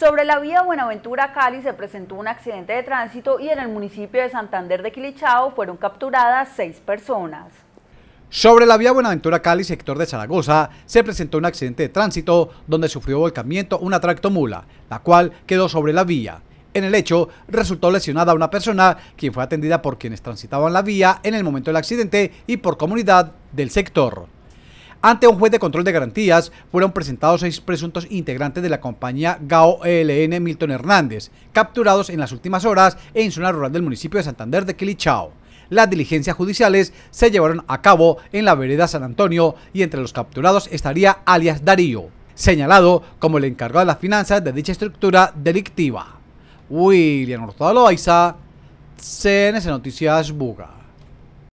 Sobre la vía Buenaventura-Cali se presentó un accidente de tránsito y en el municipio de Santander de Quilichao fueron capturadas seis personas. Sobre la vía Buenaventura-Cali, sector de Zaragoza, se presentó un accidente de tránsito donde sufrió volcamiento una tractomula, la cual quedó sobre la vía. En el hecho, resultó lesionada una persona, quien fue atendida por quienes transitaban la vía en el momento del accidente y por comunidad del sector. Ante un juez de control de garantías fueron presentados seis presuntos integrantes de la compañía GAO ELN Milton Hernández, capturados en las últimas horas en zona rural del municipio de Santander de Quilichao. Las diligencias judiciales se llevaron a cabo en la vereda San Antonio y entre los capturados estaría alias Darío, señalado como el encargado de las finanzas de dicha estructura delictiva. William Ortado Loaiza, CNC Noticias Buga.